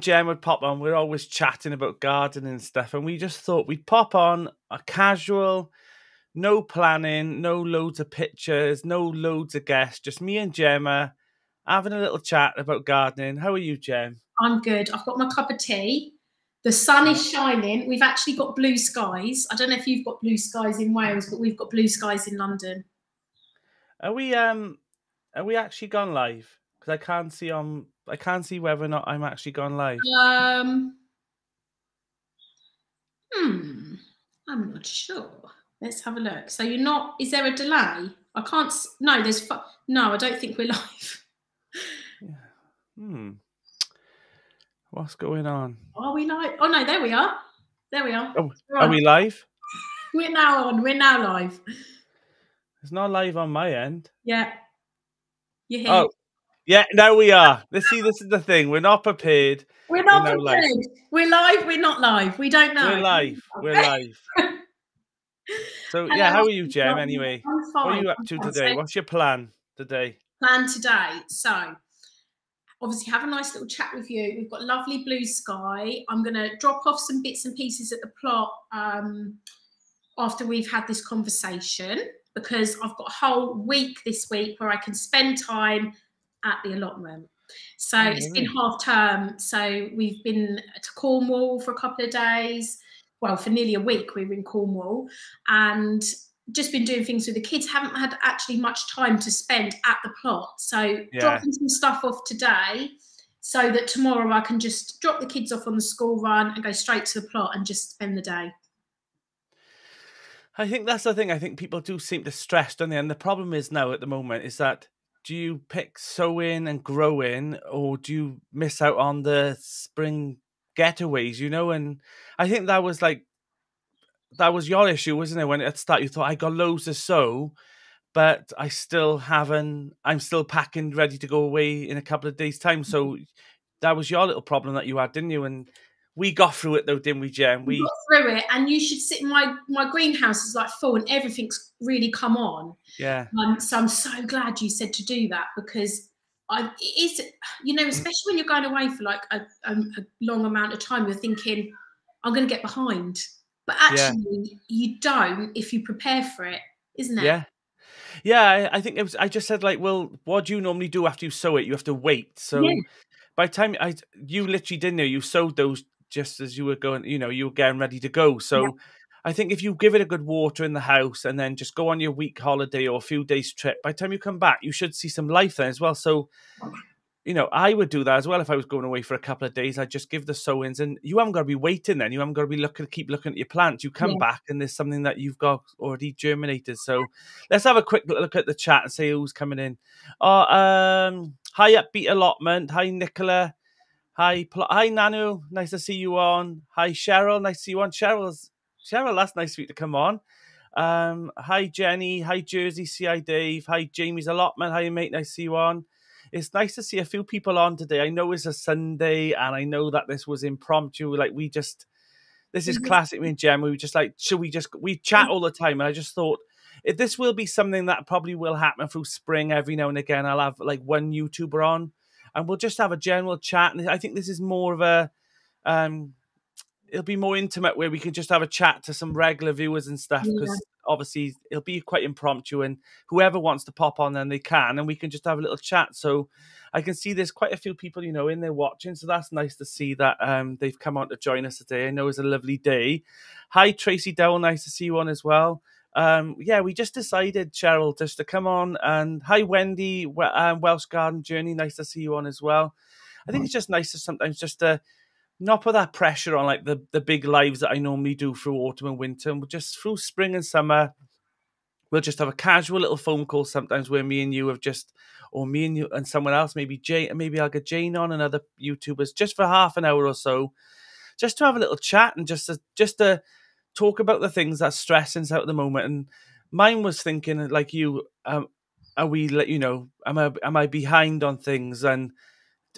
and Jem would pop on. We're always chatting about gardening and stuff, and we just thought we'd pop on a casual, no planning, no loads of pictures, no loads of guests, just me and Gemma having a little chat about gardening. How are you, Jem? I'm good. I've got my cup of tea. The sun is shining. We've actually got blue skies. I don't know if you've got blue skies in Wales, but we've got blue skies in London. Are we um are we actually gone live? Because I can't see on I can't see whether or not I'm actually gone live. Um Hmm. I'm not sure. Let's have a look. So you're not is there a delay? I can't no, there's no, I don't think we're live. Yeah. Hmm. What's going on? Are we live? Oh no, there we are. There we are. Oh, are we live? We're now on. We're now live. It's not live on my end. Yeah. You hear? Oh, yeah. Now we are. Let's see. This is the thing. We're not prepared. We're not we're prepared. Live. We're live. We're not live. We don't know. We're live. We're live. so yeah, how are you, Jem? Anyway, what are you up to today? What's your plan today? Plan today. So obviously have a nice little chat with you. We've got lovely blue sky. I'm going to drop off some bits and pieces at the plot um, after we've had this conversation because I've got a whole week this week where I can spend time at the allotment. So oh, it's been half term. So we've been to Cornwall for a couple of days. Well, for nearly a week, we were in Cornwall. And just been doing things with the kids, haven't had actually much time to spend at the plot. So yeah. dropping some stuff off today so that tomorrow I can just drop the kids off on the school run and go straight to the plot and just spend the day. I think that's the thing. I think people do seem to stress, don't they? And the problem is now at the moment is that do you pick sowing and growing or do you miss out on the spring getaways, you know? And I think that was like that was your issue, wasn't it? When at the start you thought I got loads to sow, but I still haven't. I'm still packing, ready to go away in a couple of days' time. So mm-hmm. that was your little problem that you had, didn't you? And we got through it though, didn't we, Jem? We, we got through it, and you should sit. My my greenhouse is like full, and everything's really come on. Yeah. Um, so I'm so glad you said to do that because I it's you know especially when you're going away for like a, a, a long amount of time, you're thinking I'm going to get behind. But actually, yeah. you don't if you prepare for it, isn't it? Yeah. Yeah, I, I think it was. I just said like, well, what do you normally do after you sow it? You have to wait. So yeah. by the time I, you literally didn't know you sowed those just as you were going. You know, you were getting ready to go. So. Yeah. I think if you give it a good water in the house and then just go on your week holiday or a few days trip, by the time you come back, you should see some life then as well. So you know, I would do that as well if I was going away for a couple of days. I'd just give the sowings, and you haven't got to be waiting. Then you haven't got to be looking, keep looking at your plants. You come yeah. back, and there's something that you've got already germinated. So let's have a quick look at the chat and see who's coming in. Oh, um, hi upbeat allotment. Hi Nicola. Hi, Pl- hi Nanu. Nice to see you on. Hi Cheryl. Nice to see you on. Cheryl's Cheryl. That's nice you to come on. Um, hi Jenny. Hi Jersey. CI Dave. Hi Jamie's allotment. Hi mate. Nice to see you on it's nice to see a few people on today. I know it's a Sunday, and I know that this was impromptu. Like we just, this is mm-hmm. classic me and Jem. We were just like, should we just we chat all the time? And I just thought, if this will be something that probably will happen through spring every now and again. I'll have like one YouTuber on, and we'll just have a general chat. And I think this is more of a, um, it'll be more intimate where we can just have a chat to some regular viewers and stuff because yeah. obviously it'll be quite impromptu and whoever wants to pop on then they can and we can just have a little chat so i can see there's quite a few people you know in there watching so that's nice to see that um, they've come on to join us today i know it's a lovely day hi tracy dowell nice to see you on as well um, yeah, we just decided, Cheryl, just to come on. And hi, Wendy, um, Welsh Garden Journey. Nice to see you on as well. I think it's just nice to sometimes just to not put that pressure on like the the big lives that I normally do through autumn and winter, and just through spring and summer. We'll just have a casual little phone call sometimes where me and you have just, or me and you and someone else, maybe Jane, maybe I'll get Jane on and other YouTubers just for half an hour or so, just to have a little chat and just to, just to talk about the things that's stressing us out at the moment. And mine was thinking like you, um, are we, let you know, am I am I behind on things and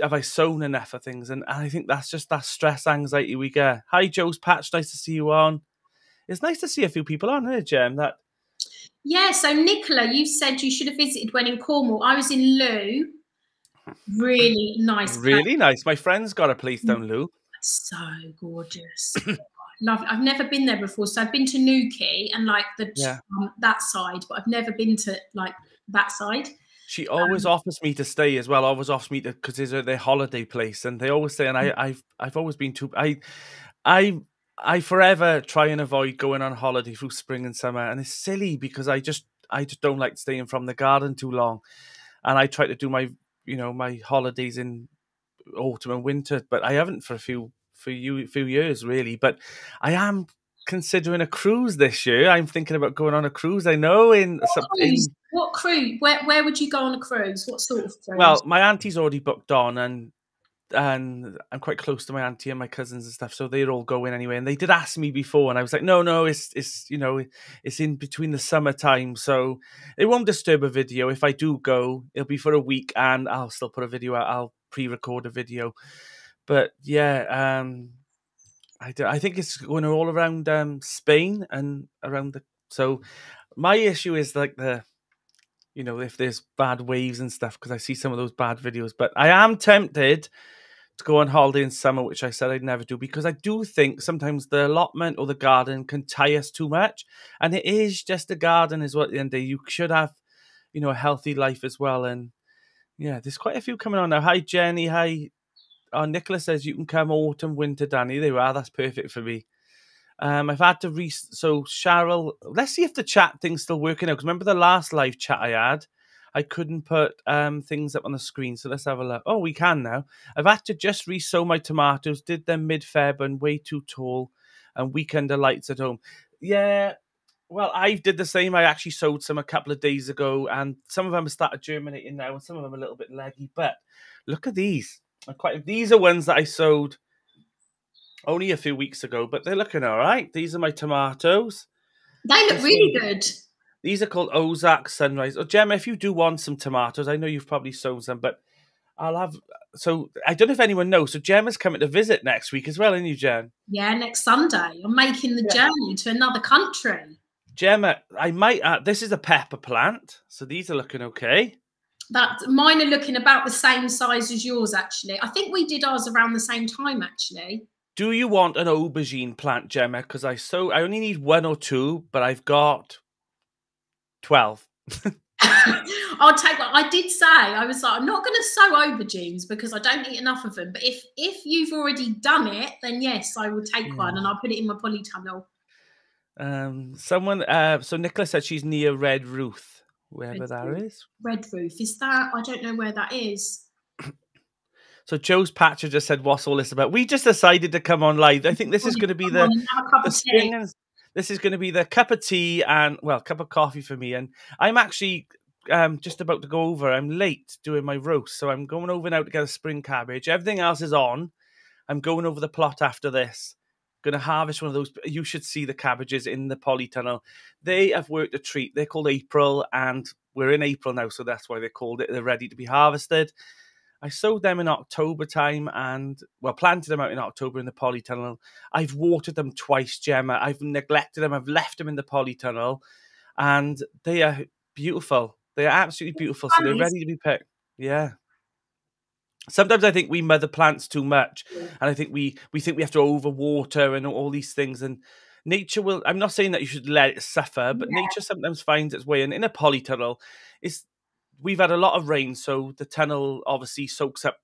have I sown enough for things? And, I think that's just that stress anxiety we get. Hi, Joe's Patch. Nice to see you on. It's nice to see a few people on here, Jem. That yeah. So Nicola, you said you should have visited when in Cornwall. I was in Looe, Really nice. Really nice. My friend's got a place down Looe. So gorgeous. Lovely. I've never been there before. So I've been to Newquay and like the Yeah. um, that side, but I've never been to like that side. She always offers me to stay as well. Always offers me to because it's their holiday place, and they always say, and I, I've, I've always been too. I, I, I forever try and avoid going on holiday through spring and summer, and it's silly because I just, I just don't like staying from the garden too long, and I try to do my, you know, my holidays in autumn and winter, but I haven't for a few, for you, few years really. But I am considering a cruise this year. I'm thinking about going on a cruise. I know in, in Cruise. What cruise? Where where would you go on a cruise? What sort of cruise? Well, my auntie's already booked on, and and I'm quite close to my auntie and my cousins and stuff, so they're all going anyway. And they did ask me before, and I was like, no, no, it's it's you know it's in between the summertime, so it won't disturb a video. If I do go, it'll be for a week, and I'll still put a video out. I'll pre-record a video, but yeah, um, I do, I think it's going all around um Spain and around the so. My issue is like the you know, if there's bad waves and stuff, because I see some of those bad videos. But I am tempted to go on holiday in summer, which I said I'd never do, because I do think sometimes the allotment or the garden can tie us too much. And it is just a garden, is what at the end day. You should have, you know, a healthy life as well. And yeah, there's quite a few coming on now. Hi, Jenny. Hi. Oh, Nicholas says you can come autumn, winter, Danny. They are. That's perfect for me. Um, I've had to re so Cheryl. Let's see if the chat thing's still working out. Because remember the last live chat I had, I couldn't put um things up on the screen. So let's have a look. Oh, we can now. I've had to just re-sow my tomatoes. Did them mid-Feb and way too tall, and weekend lights at home. Yeah. Well, I did the same. I actually sowed some a couple of days ago, and some of them have started germinating now, and some of them are a little bit leggy. But look at these. I'm quite. These are ones that I sowed only a few weeks ago, but they're looking all right. These are my tomatoes. they look really good. These are called Ozark Sunrise. Oh, Gemma, if you do want some tomatoes, I know you've probably sown some, but I'll have. So I don't know if anyone knows. So Gemma's coming to visit next week as well, isn't you, Jen? Yeah, next Sunday. I'm making the Yeah. journey to another country. Gemma, I might. Uh, this is a pepper plant, so these are looking okay. That mine are looking about the same size as yours, actually. I think we did ours around the same time, actually. Do you want an aubergine plant, Gemma? Because I so I only need one or two, but I've got twelve. I'll take one. I did say I was like, I'm not going to sow aubergines because I don't eat enough of them. But if if you've already done it, then yes, I will take one and I'll put it in my polytunnel. Um, someone. Uh, so Nicola said she's near Redruth, wherever that is. Red roof is that? I don't know where that is. So Joe's Patcher just said, "What's all this about?" We just decided to come on live. I think this is going to be the on and have a cup the of spring tea. and this is going to be the cup of tea and well, cup of coffee for me. And I'm actually um just about to go over. I'm late doing my roast, so I'm going over now to get a spring cabbage. Everything else is on. I'm going over the plot after this. Going to harvest one of those. You should see the cabbages in the polytunnel. They have worked a treat. They're called April, and we're in April now, so that's why they called it. They're ready to be harvested. I sowed them in October time and well planted them out in October in the polytunnel. I've watered them twice, Gemma. I've neglected them. I've left them in the polytunnel, and they are beautiful. They are absolutely beautiful. So they're ready to be picked. Yeah. Sometimes I think we mother plants too much, Yeah. and I think we we think we have to overwater and all these things. And nature will. I'm not saying that you should let it suffer, but nature sometimes finds its way. And in a polytunnel, it's we've had a lot of rain, so the tunnel obviously soaks up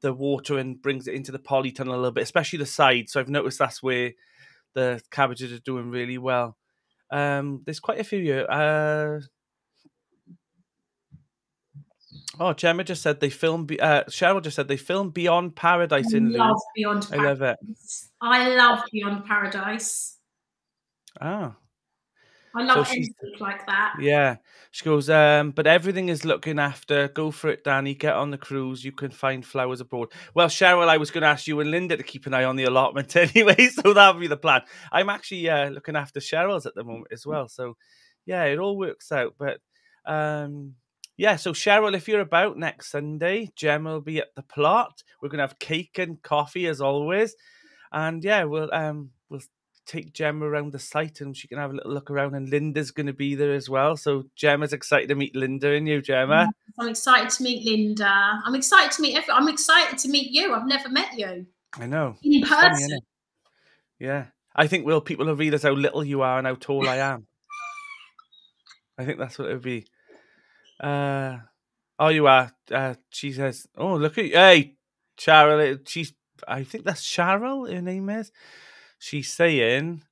the water and brings it into the polytunnel a little bit, especially the side. So I've noticed that's where the cabbages are doing really well. Um, there's quite a few here. Uh, oh, Gemma just said they filmed. Uh, Cheryl just said they filmed Beyond Paradise I in love. Beyond I love it. I love Beyond Paradise. Ah, I love So anything like that. yeah. She goes, um, but everything is looking after. Go for it, Danny. Get on the cruise. You can find flowers abroad. Well, Cheryl, I was going to ask you and Linda to keep an eye on the allotment anyway, so that would be the plan. I'm actually uh, looking after Cheryl's at the moment as well, so yeah, it all works out. But um, yeah, so Cheryl, if you're about next Sunday, Gemma will be at the plot. We're going to have cake and coffee as always, and yeah, we'll um, we'll take Gemma around the site and she can have a little look around. And Linda's going to be there as well. So Gemma's excited to meet Linda and you, Gemma. I'm excited to meet Linda. I'm excited to meet everyone. I'm excited to meet you. I've never met you. I know. In person. Funny, yeah. I think will people will realize how little you are and how tall I am. I think that's what it would be. Uh, oh, you are. Uh, she says, "Oh, look at you. hey, Cheryl." She's. I think that's Cheryl. Her name is. She's saying,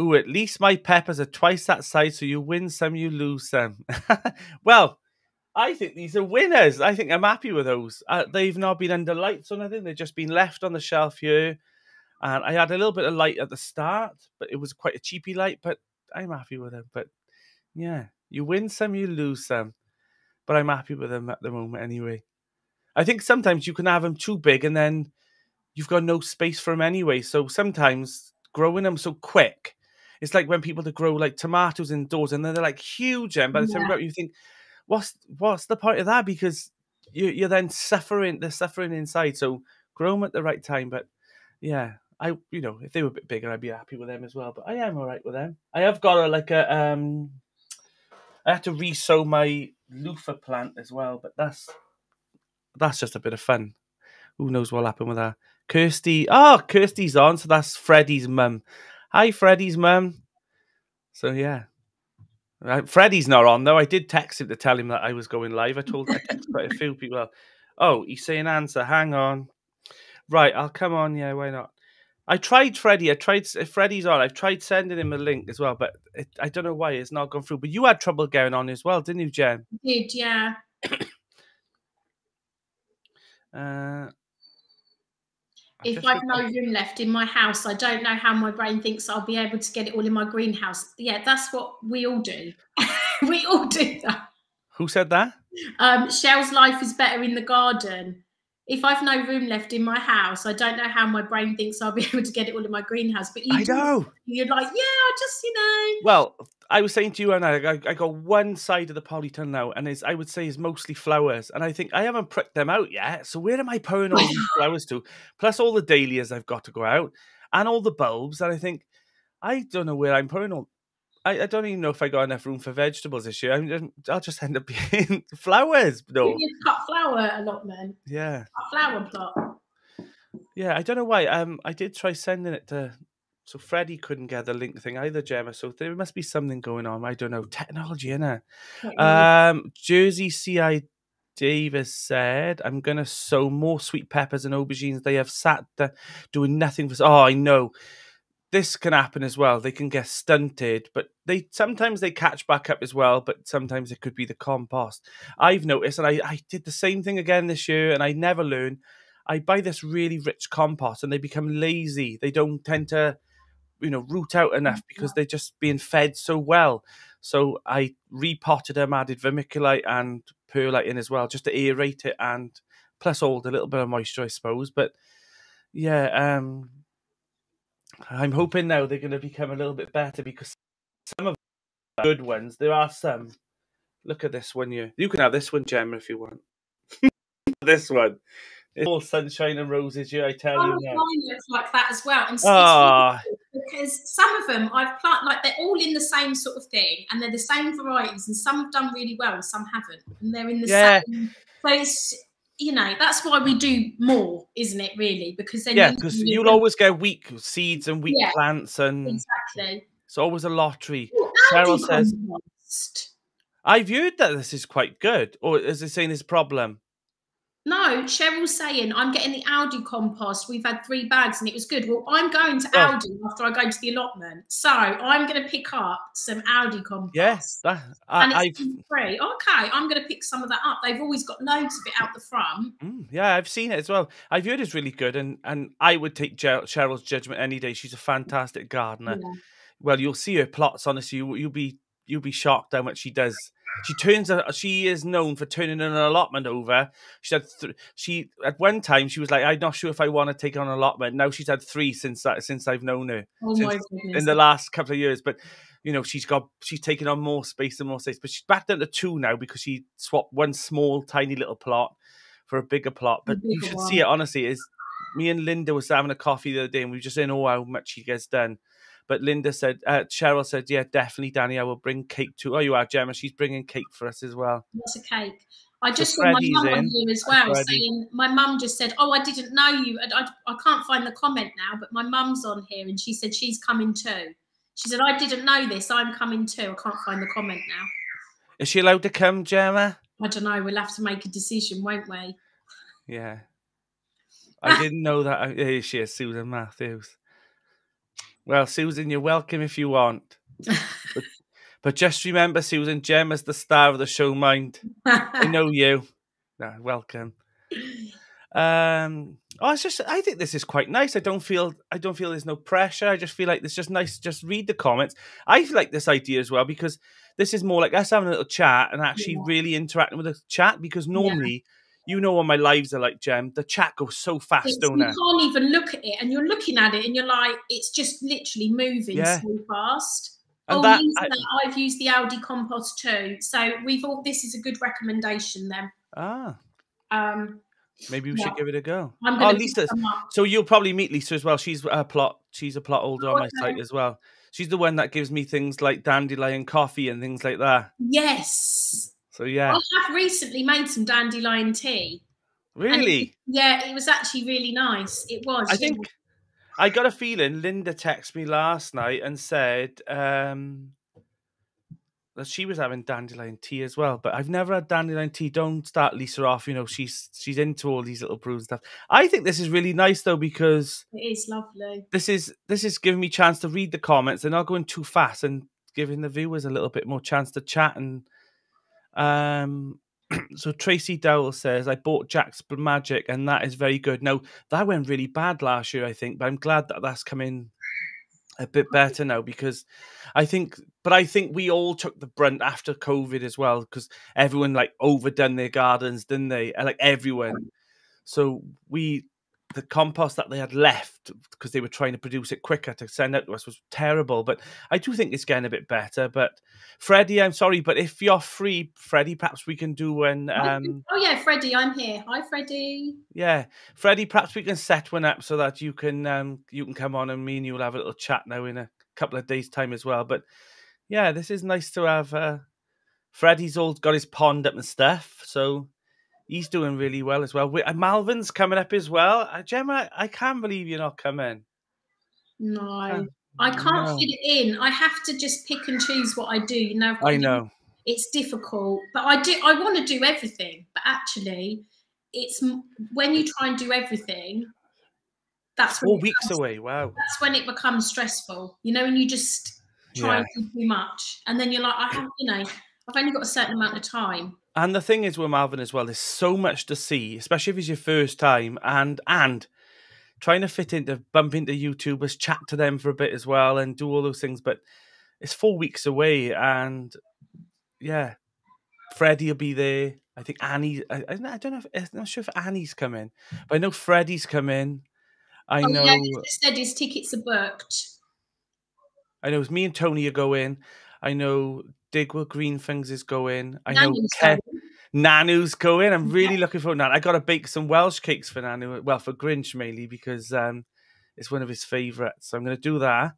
"Ooh, at least my peppers are twice that size, so you win some, you lose some." well, I think these are winners. I think I'm happy with those. Uh, they've not been under lights or anything. They've just been left on the shelf here. And I had a little bit of light at the start, but it was quite a cheapy light. But I'm happy with them. But yeah, you win some, you lose some. But I'm happy with them at the moment anyway. I think sometimes you can have them too big and then you've got no space for them anyway. So sometimes growing them so quick, it's like when people that grow like tomatoes indoors and then they're like huge. And by the time you think, what's what's the point of that? Because you, you're then suffering, they're suffering inside. So grow them at the right time. But yeah, I you know if they were a bit bigger, I'd be happy with them as well. But I am all right with them. I have got a like a um, I have to resow my loofah plant as well, but that's that's just a bit of fun. Who knows what'll happen with that? Kirsty, oh, Kirsty's on, so that's Freddie's mum. Hi, Freddie's mum. So yeah, uh, Freddie's not on though. I did text him to tell him that I was going live. I told I texted quite a few people. Oh, he's saying answer. Hang on. Right, I'll come on. Yeah, why not? I tried Freddie. I tried if Freddie's on. I've tried sending him a link as well, but it, I don't know why it's not gone through. But you had trouble going on as well, didn't you, Jen? I did yeah. uh, if I've no room left in my house, I don't know how my brain thinks I'll be able to get it all in my greenhouse. Yeah, that's what we all do. we all do that. Who said that? Um, Shell's life is better in the garden if I've no room left in my house, I don't know how my brain thinks I'll be able to get it all in my greenhouse. But you I know you're like, yeah, I just you know. Well, I was saying to you and I, I, I got one side of the polytunnel now, and it's I would say is mostly flowers, and I think I haven't pricked them out yet. So where am I pouring all these flowers to? Plus all the dahlias I've got to go out, and all the bulbs, and I think I don't know where I'm pouring all I, I don't even know if I got enough room for vegetables this year. I'm, I'll just end up being flowers. No, you cut flower allotment. Yeah, cut flower plot. Yeah, I don't know why. Um, I did try sending it to. So Freddie couldn't get the link thing either, Gemma. So there must be something going on. I don't know. Technology, innit? Um, Jersey CI Davis said, I'm going to sow more sweet peppers and aubergines. They have sat there doing nothing for. Oh, I know this can happen as well. They can get stunted, but they sometimes they catch back up as well. But sometimes it could be the compost. I've noticed, and I, I did the same thing again this year, and I never learn. I buy this really rich compost, and they become lazy. They don't tend to, you know, root out enough because they're just being fed so well. So I repotted them, added vermiculite and perlite in as well, just to aerate it, and plus all a little bit of moisture, I suppose. But yeah, um, I'm hoping now they're going to become a little bit better because some of the good ones, there are some. Look at this one here. You can have this one, Gemma, if you want. this one. It's all sunshine and roses here, I tell oh, you now. Mine looks like that as well. And oh. because some of them I've planted, like they're all in the same sort of thing and they're the same varieties and some have done really well and some haven't. And they're in the yeah. same. So it's, you know that's why we do more isn't it really? Because then yeah because you you'll always get weak seeds and weak yeah, plants and exactly. it's always a lottery. Ooh, cheryl says i've heard that this is quite good or is it saying this problem no, Cheryl's saying I'm getting the Aldi compost. We've had three bags and it was good. Well, I'm going to oh. Aldi after I go to the allotment, so I'm going to pick up some Aldi compost. Yes, and it's I've... free. Okay, I'm going to pick some of that up. They've always got loads of it out the front. Mm, yeah, I've seen it as well. I've heard it's really good, and and I would take Cheryl's judgment any day. She's a fantastic gardener. Yeah. Well, you'll see her plots. Honestly, you, you'll be you'll be shocked how much she does she turns. A, she is known for turning an allotment over. She had th- she at one time she was like, "I'm not sure if I want to take on an allotment." Now she's had three since that since I've known her. Oh since, my goodness! In the last couple of years, but you know she's got she's taken on more space and more space. But she's back down to two now because she swapped one small tiny little plot for a bigger plot. But bigger you should one. see it honestly. Is me and Linda was having a coffee the other day and we were just saying, "Oh, how much she gets done." But Linda said, uh, Cheryl said, yeah, definitely, Danny, I will bring cake too. Oh, you are, Gemma. She's bringing cake for us as well. What's a cake? I just so saw my mum on here as well saying, my mum just said, oh, I didn't know you. I, I, I can't find the comment now, but my mum's on here and she said she's coming too. She said, I didn't know this. I'm coming too. I can't find the comment now. Is she allowed to come, Gemma? I don't know. We'll have to make a decision, won't we? Yeah. I didn't know that. Here she is, Susan Matthews. Well, Susan, you're welcome if you want. but, but, just remember, Susan, Gem is the star of the show, mind. I know you. No, welcome. Um, oh, it's just I think this is quite nice. I don't feel I don't feel there's no pressure. I just feel like it's just nice to just read the comments. I feel like this idea as well because this is more like us having a little chat and actually yeah. really interacting with the chat because normally yeah. You know what my lives are like, Jem. The chat goes so fast, it's, don't you it? You can't even look at it and you're looking at it and you're like, it's just literally moving yeah. so fast. And oh, that, I, that, I've used the Aldi compost too. So we've all this is a good recommendation then. Ah. Um Maybe we yeah. should give it a go. I'm oh, Lisa. So you'll probably meet Lisa as well. She's a plot. She's a plot holder oh, on my okay. site as well. She's the one that gives me things like dandelion coffee and things like that. Yes. So yeah. I have recently made some dandelion tea. Really? It, yeah, it was actually really nice. It was. I think I got a feeling Linda texted me last night and said, um, that she was having dandelion tea as well. But I've never had dandelion tea. Don't start Lisa off. You know, she's she's into all these little brews and stuff. I think this is really nice though because it is lovely. This is this is giving me chance to read the comments. They're not going too fast and giving the viewers a little bit more chance to chat and um so Tracy Dowell says, I bought Jack's Magic and that is very good. Now, that went really bad last year, I think, but I'm glad that that's coming a bit better now because I think, but I think we all took the brunt after COVID as well because everyone like overdone their gardens, didn't they? Like everyone. So we the compost that they had left because they were trying to produce it quicker to send out to us was terrible. But I do think it's getting a bit better. But Freddie, I'm sorry, but if you're free, Freddie, perhaps we can do when. Um... Oh yeah, Freddie, I'm here. Hi, Freddie. Yeah, Freddie, perhaps we can set one up so that you can um you can come on and me and you will have a little chat now in a couple of days' time as well. But yeah, this is nice to have. Uh, Freddie's all got his pond up and stuff, so he's doing really well as well. We, uh, Malvern's coming up as well. Uh, Gemma, I can't believe you're not coming. No, I can't no. fit it in. I have to just pick and choose what I do. You know, I know it's difficult, but I do. I want to do everything, but actually, it's when you try and do everything. That's four weeks becomes, away. Wow, that's when it becomes stressful. You know, and you just try yeah. to do too much, and then you're like, I have, you know, I've only got a certain amount of time. And the thing is with Malvern as well, there's so much to see, especially if it's your first time, and and trying to fit into bump into YouTubers, chat to them for a bit as well, and do all those things. But it's four weeks away, and yeah, Freddie will be there. I think Annie. I, I don't know. If, I'm not sure if Annie's coming, but I know Freddie's coming. I oh, know. Yeah, he said his tickets are booked. I know. It's me and Tony are going. I know Digwell Green Things is going. I know Ke- Nanu's going. I'm really yeah. looking forward to that. I got to bake some Welsh cakes for Nanu. Well, for Grinch mainly because um, it's one of his favourites. So I'm going to do that.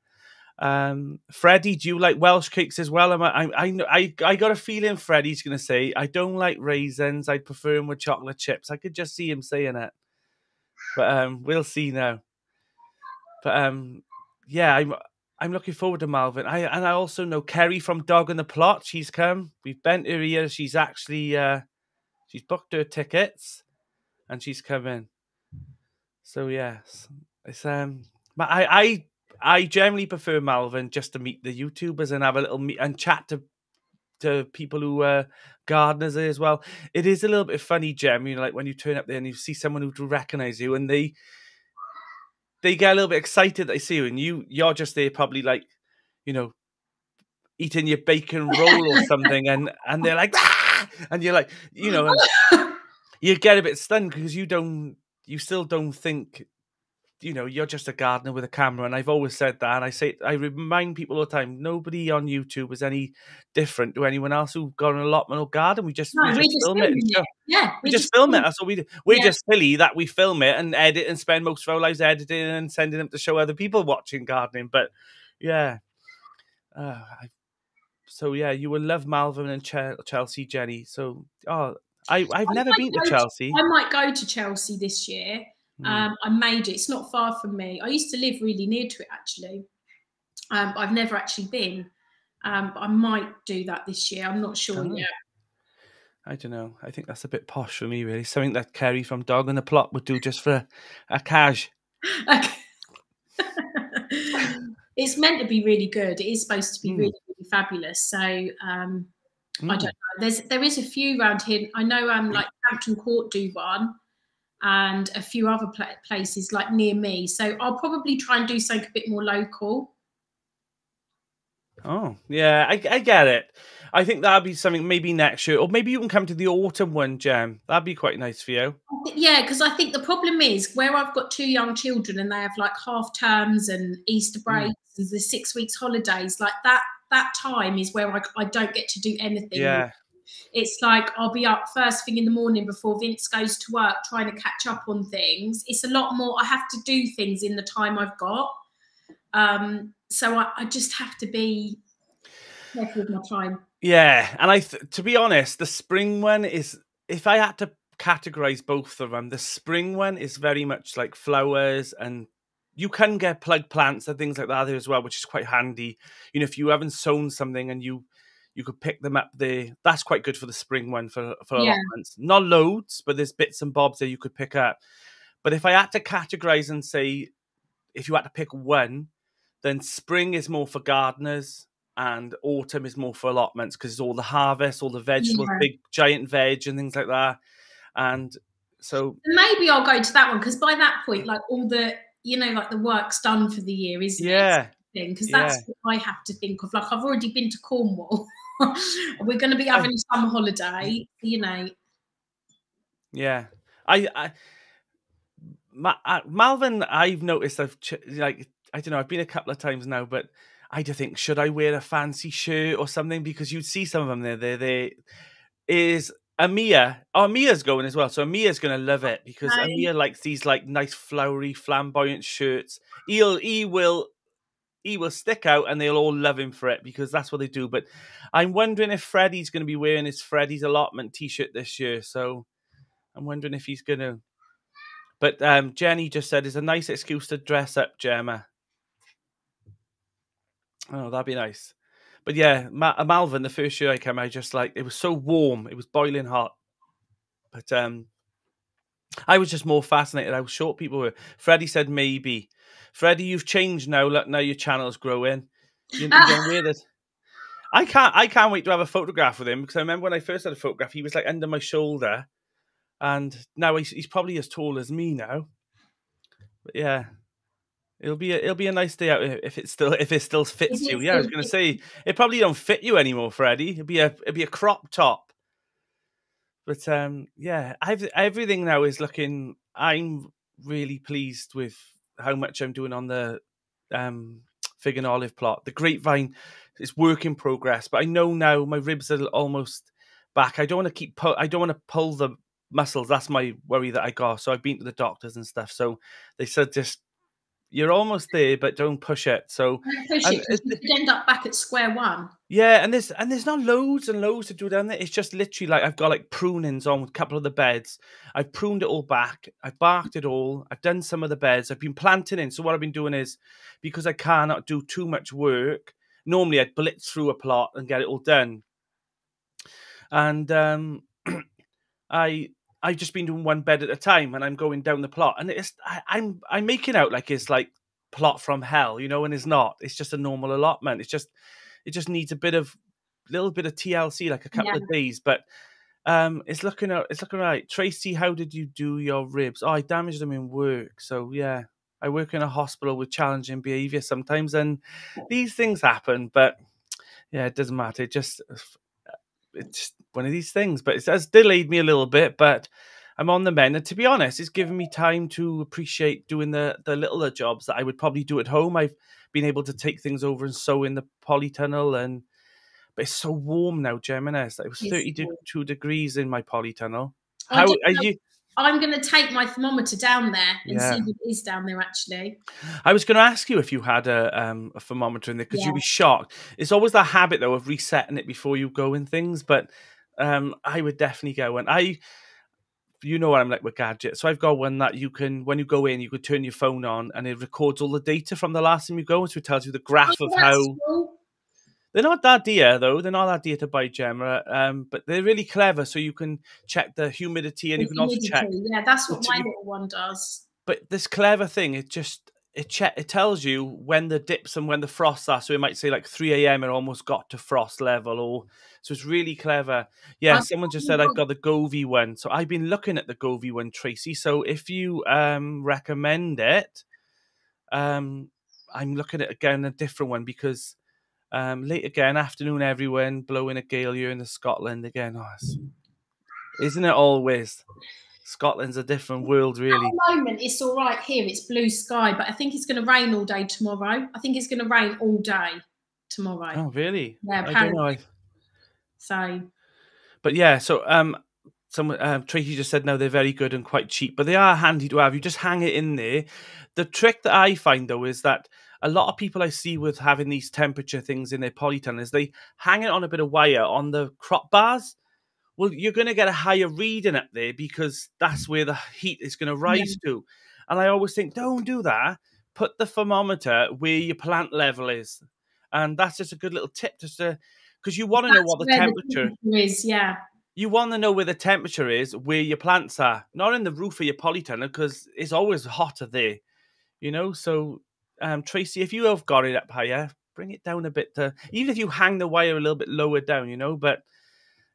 Um, Freddie, do you like Welsh cakes as well? Am I, I, I, I got a feeling Freddie's going to say, I don't like raisins. I prefer them with chocolate chips. I could just see him saying it. But um, we'll see now. But um, yeah, I'm I'm looking forward to Malvern. I and I also know Kerry from Dog and the Plot. She's come. We've bent her ear. She's actually uh she's booked her tickets and she's coming. So yes. It's um but I I I generally prefer Malvern just to meet the YouTubers and have a little meet and chat to to people who are gardeners as well. It is a little bit funny, Jem, you know, like when you turn up there and you see someone who recognize you and they they get a little bit excited they see you, and you you're just there probably like, you know, eating your bacon roll or something, and and they're like, ah! and you're like, you know, you get a bit stunned because you don't, you still don't think you know, you're just a gardener with a camera, and I've always said that. And I say, I remind people all the time, nobody on YouTube is any different to anyone else who's got an allotment or garden. We just, no, we, we just, film it. it. Yeah, we, we just, just, film it. That's all we do. We're yeah. just silly that we film it and edit and spend most of our lives editing and sending them to show other people watching gardening. But Yeah. Uh, I, so yeah, you will love Malvern and Chelsea, Jenny. So oh, I I've I never been to Chelsea. To, I might go to Chelsea this year. Mm. Um, I made it. It's not far from me. I used to live really near to it actually. Um, I've never actually been. Um, but I might do that this year. I'm not sure oh. yet. I don't know. I think that's a bit posh for me, really. Something that Kerry from Dog and the Plot would do just for a, a cash. it's meant to be really good. It is supposed to be mm. really, really fabulous. So um, mm. I don't know. There's there is a few around here. I know um like Hampton Court do one, and a few other places like near me. So I'll probably try and do something a bit more local. Oh yeah, I, I get it. I think that'd be something maybe next year, or maybe you can come to the autumn one, Jem. That'd be quite nice for you. Yeah, because I think the problem is where I've got two young children and they have like half terms and Easter mm. breaks mm. and the six weeks holidays. Like that, that time is where I, I don't get to do anything. Yeah. It's like I'll be up first thing in the morning before Vince goes to work, trying to catch up on things. It's a lot more. I have to do things in the time I've got. Um, so I, I just have to be careful with my time. Yeah, and I, to be honest, the spring one is. If I had to categorize both of them, the spring one is very much like flowers, and you can get plug plants and things like that as well, which is quite handy. You know, if you haven't sown something and you you could pick them up there, that's quite good for the spring one for for yeah. allotments. Not loads, but there's bits and bobs that you could pick up. But if I had to categorize and say, if you had to pick one, then spring is more for gardeners and autumn is more for allotments because it's all the harvest, all the vegetables, yeah. big giant veg and things like that. And so maybe I'll go to that one because by that point, like all the you know, like the work's done for the year, isn't yeah. it? Because that's yeah. what I have to think of. Like I've already been to Cornwall. We're going to be having a summer holiday, you know. Yeah, I, I Ma- uh, Malvern, I've noticed I've ch- like I don't know. I've been a couple of times now, but I just think, should I wear a fancy shirt or something? Because you'd see some of them there. There, there is Amia. Oh, Amia's going as well. So Amia's going to love it because Hi. Amia likes these like nice flowery, flamboyant shirts. He'll, he will, he will stick out, and they'll all love him for it because that's what they do. But I'm wondering if Freddie's going to be wearing his Freddie's allotment T-shirt this year. So I'm wondering if he's going to. But um, Jenny just said it's a nice excuse to dress up, Gemma. Oh, that'd be nice. But yeah, Ma- uh, Malvern, the first year I came, I just like it was so warm, it was boiling hot. But um, I was just more fascinated how short people were. Freddie said maybe. Freddie, you've changed now. Look, now your channel's growing. You, you weird it. I can't. I can't wait to have a photograph with him because I remember when I first had a photograph, he was like under my shoulder, and now he's, he's probably as tall as me now. But yeah, It'll be a, it'll be a nice day out if it still if it still fits you. Yeah, I was going to say it probably don't fit you anymore, Freddie. It'll be a it'll be a crop top. But um, yeah, I've everything now is looking. I'm really pleased with how much I'm doing on the um fig and olive plot. The grapevine is work in progress, but I know now my ribs are almost back. I don't want to keep pu- I don't want to pull the muscles. That's my worry that I got. So I've been to the doctors and stuff. So they said just you're almost there, but don't push it. So push it, you could end up back at square one. Yeah, and there's and there's not loads and loads to do down there. It's just literally like I've got like prunings on with a couple of the beds. I've pruned it all back. I've barked it all. I've done some of the beds. I've been planting in. So what I've been doing is because I cannot do too much work. Normally I'd blitz through a plot and get it all done. And um I I've just been doing one bed at a time, and I'm going down the plot, and it's I, I'm I'm making out like it's like plot from hell, you know, and it's not. It's just a normal allotment. It's just it just needs a bit of little bit of TLC, like a couple yeah. of days, but um, it's looking out. it's looking right. Tracy, how did you do your ribs? Oh, I damaged them in work, so yeah. I work in a hospital with challenging behavior sometimes, and these things happen. But yeah, it doesn't matter. It just it's one of these things. But it has delayed me a little bit, but I'm on the mend. And to be honest, it's given me time to appreciate doing the the littler jobs that I would probably do at home. I've been able to take things over and sew in the polytunnel and but it's so warm now, Gemini. It was 32 degrees in my polytunnel. How are you? I'm going to take my thermometer down there and yeah. see if it is down there actually. I was going to ask you if you had a, um, a thermometer in there because yeah. you'd be shocked. It's always that habit though of resetting it before you go in things, but um, I would definitely go. And I, you know what I'm like with gadgets. So I've got one that you can, when you go in, you could turn your phone on and it records all the data from the last time you go. So it tells you the graph oh, of how. Cool. They're not that dear though. They're not that dear to buy, Gemma. Um, but they're really clever. So you can check the humidity and the you can humidity. also check. Yeah, that's what my little one does. But this clever thing, it just it che- it tells you when the dips and when the frosts are. So it might say like 3 a.m. it almost got to frost level, or so it's really clever. Yeah, someone just said I've got the Govee one. So I've been looking at the Govee one, Tracy. So if you um recommend it, um I'm looking at again a different one because um, late again, afternoon, everyone blowing a gale here in the Scotland again. Oh, isn't it always? Scotland's a different world, really. At the moment, it's all right here. It's blue sky, but I think it's going to rain all day tomorrow. I think it's going to rain all day tomorrow. Oh, really? Yeah, apparently. I don't know. So, but yeah, so um, some um, Tracy just said no, they're very good and quite cheap, but they are handy to have. You just hang it in there. The trick that I find though is that a lot of people I see with having these temperature things in their polytunnel they hang it on a bit of wire on the crop bars. Well, you're going to get a higher reading up there because that's where the heat is going to rise yeah. to. And I always think, don't do that. Put the thermometer where your plant level is. And that's just a good little tip just to, because you want to know what the temperature the is. Yeah. You want to know where the temperature is, where your plants are, not in the roof of your polytunnel, because it's always hotter there, you know? So um, Tracy, if you have got it up higher, bring it down a bit to even if you hang the wire a little bit lower down, you know. But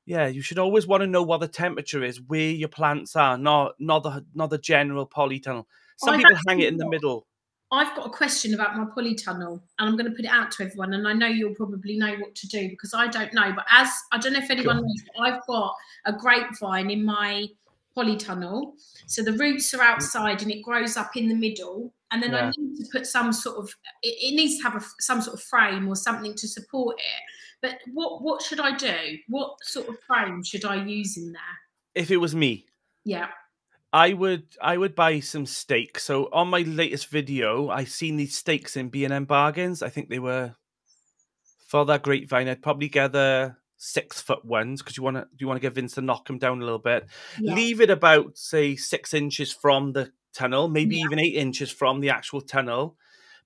yeah, you should always want to know what the temperature is, where your plants are, not not the not the general polytunnel. Some people hang it in the middle. I've got a question about my polytunnel, and I'm going to put it out to everyone. And I know you'll probably know what to do because I don't know. But as I don't know if anyone knows, I've got a grapevine in my polytunnel. So the roots are outside and it grows up in the middle. And then yeah. I need to put some sort of, it, it needs to have a, some sort of frame or something to support it. But what, what should I do? What sort of frame should I use in there? If it was me. Yeah. I would I would buy some stakes. So on my latest video, I seen these stakes in B and M bargains. I think they were for that grapevine. I'd probably gather six foot ones because you want to do you want to get Vince to knock them down a little bit. Yeah. Leave it about say six inches from the tunnel, maybe yeah. even eight inches from the actual tunnel,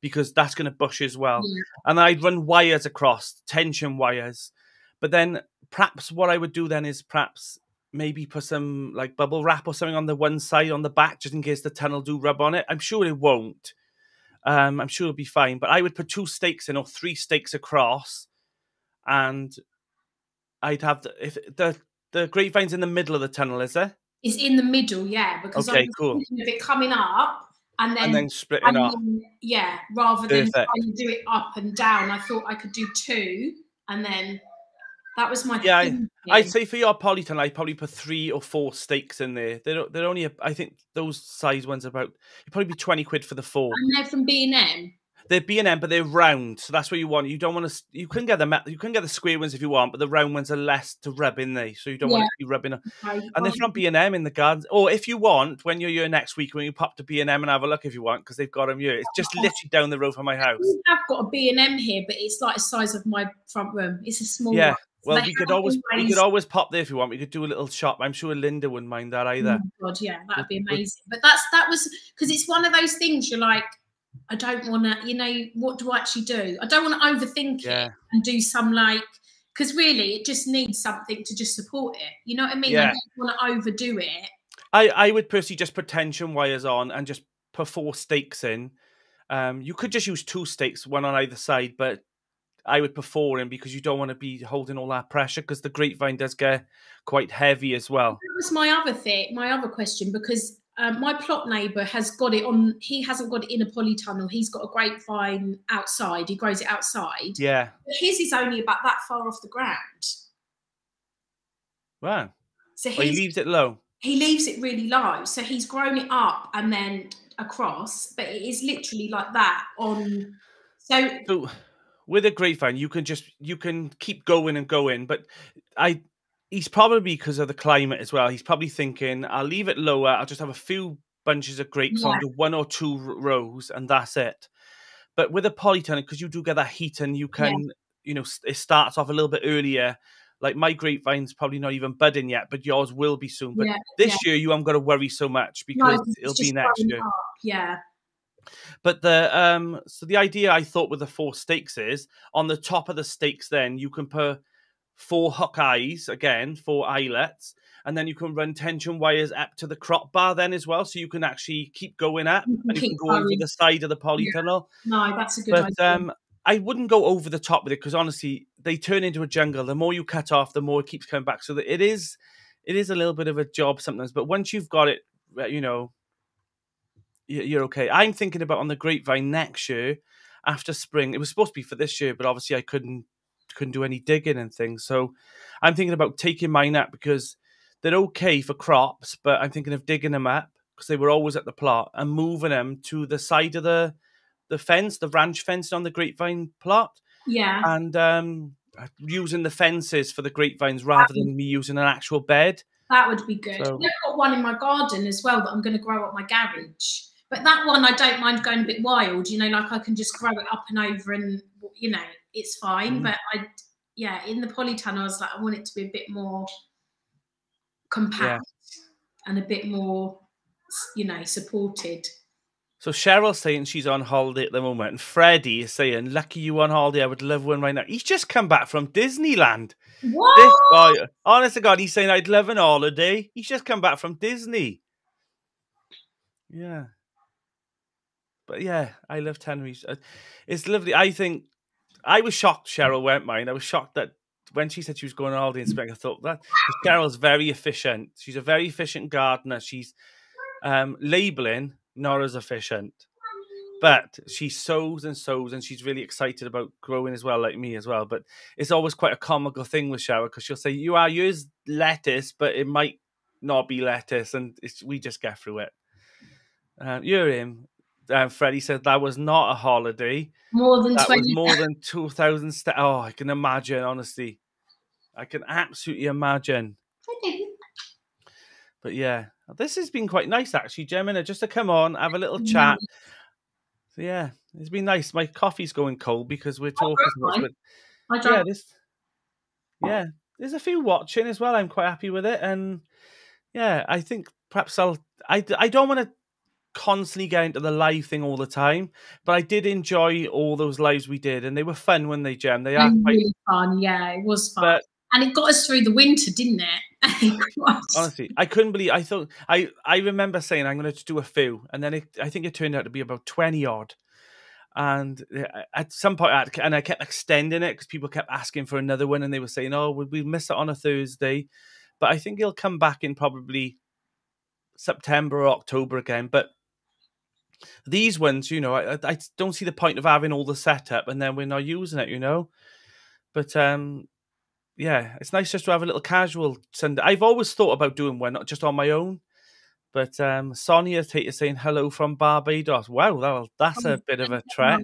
because that's going to bush as well. Yeah. And I'd run wires across, tension wires. But then perhaps what I would do then is perhaps maybe put some like bubble wrap or something on the one side on the back just in case the tunnel do rub on it. I'm sure it won't. Um, I'm sure it'll be fine. But I would put two stakes in or three stakes across and I'd have the if the the grapevine's in the middle of the tunnel, is there? It's in the middle, yeah. Because okay, I'm cool. thinking of it coming up and then and then splitting up. yeah, rather than trying to do it up and down, I thought I could do two and then that was my yeah. I, would say for your polytunnel, I'd probably put three or four stakes in there. They're they're only I think those size ones are about you probably be twenty quid for the four. And they're from B and M. They're B and M, but they're round, so that's what you want. You don't want to. You can get the you can get the square ones if you want, but the round ones are less to rub in there, so you don't yeah. want to be rubbing. Okay. And they're from B and M in the gardens, or if you want, when you're here next week, when you pop to B and M and have a look if you want, because they've got them here. It's just literally down the road from my house. I've got a B and M here, but it's like the size of my front room. It's a small. Yeah. One. Well, we could always we could always pop there if you want. We could do a little shop. I'm sure Linda wouldn't mind that oh either. Oh God, yeah, that'd be amazing. But that's that was because it's one of those things you're like, I don't want to, you know, what do I actually do? I don't want to overthink yeah. it and do some like, because really it just needs something to just support it. You know what I mean? Yeah. I don't want to overdo it. I, I would personally just put tension wires on and just put four stakes in. Um, you could just use two stakes, one on either side, but I would put four in because you don't want to be holding all that pressure because the grapevine does get quite heavy as well. That was my other thing, my other question, because um, my plot neighbour has got it on. He hasn't got it in a polytunnel. He's got a grapevine outside. He grows it outside. Yeah. But his is only about that far off the ground. Wow. So he leaves it low. He leaves it really low. So he's grown it up and then across, but it is literally like that on. So, so with a grapevine, you can just you can keep going and going, but I he's probably because of the climate as well. He's probably thinking, I'll leave it lower. I'll just have a few bunches of grapes Yeah. on the one or two rows, and that's it. But with a polytunnel, because you do get that heat, and you Yeah. can, you know, it starts off a little bit earlier. Like my grapevine's probably not even budding yet, but yours will be soon. But Yeah, this year, you haven't got to worry so much because it's it'll be next year. up, Yeah. But the um so the idea I thought with the four stakes is on the top of the stakes then you can put four hook eyes again, four eyelets, and then you can run tension wires up to the crop bar then as well. So you can actually keep going up You and you can keep go over the side of the polytunnel. No, that's a good But idea. um I wouldn't go over the top with it because honestly, they turn into a jungle. The more you cut off, the more it keeps coming back. So that it is it is a little bit of a job sometimes. But once you've got it, uh, you know, you're okay. I'm thinking about on the grapevine next year after spring. It was supposed to be for this year, but obviously I couldn't couldn't do any digging and things. So I'm thinking about taking mine up because they're okay for crops, but I'm thinking of digging them up because they were always at the plot and moving them to the side of the the fence, the ranch fence on the grapevine plot, yeah. and um, using the fences for the grapevines rather than me using an actual bed. That would be good. So- I've got one in my garden as well that I'm going to grow up my garage. But that one, I don't mind going a bit wild. You know, like I can just grow it up and over, and you know, it's fine. Mhm. But I, yeah, in the polytunnel, I was like, I want it to be a bit more compact and a bit more, you know, supported. So Cheryl's saying she's on holiday at the moment, and Freddie is saying, "Lucky you on holiday. I would love one right now." He's just come back from Disneyland. What? This guy, honest to God, he's saying, "I'd love an holiday." He's just come back from Disney. Yeah, but yeah, I love Tenerife. Uh, It's lovely. I think I was shocked Cheryl went mine. I was shocked that when she said she was going on holiday in I thought that Cheryl's very efficient. She's a very efficient gardener. She's um, labeling not as efficient, but she sows and sows, and she's really excited about growing as well, like me as well. But it's always quite a comical thing with Cheryl because she'll say, "You are yours lettuce, but it might not be lettuce," and we just get through it. Uh, you're in. Um, Freddie said that was not a holiday. More than That was more than two thousand. St- oh, I can imagine. Honestly, I can absolutely imagine. But yeah, this has been quite nice actually, Gemina, just to come on, have a little chat. So yeah, it's been nice. My coffee's going cold because we're talking. so much, but yeah, this, yeah, there's a few watching as well. I'm quite happy with it, and yeah, I think perhaps I'll. I I don't want to constantly get to the live thing all the time, but I did enjoy all those lives we did, and they were fun when they gem. They are quite, really fun. Yeah, it was fun. but and it got us through the winter, didn't it? It honestly, I couldn't believe. I thought I I remember saying I'm going to do a few, and then it, I think it turned out to be about twenty odd. And uh, at some point, I, and I kept extending it because people kept asking for another one, and they were saying, "Oh, we we miss it on a Thursday," but I think he'll come back in probably September or October again. But these ones, you know, I, I- don't see the point of having all the setup and then we're not using it, you know. But um, yeah, it's nice just to have a little casual Sunday. I've always thought about doing one, not just on my own. But um, Sonia Tate is saying hello from Barbados. Wow, that, that's a bit of a trek.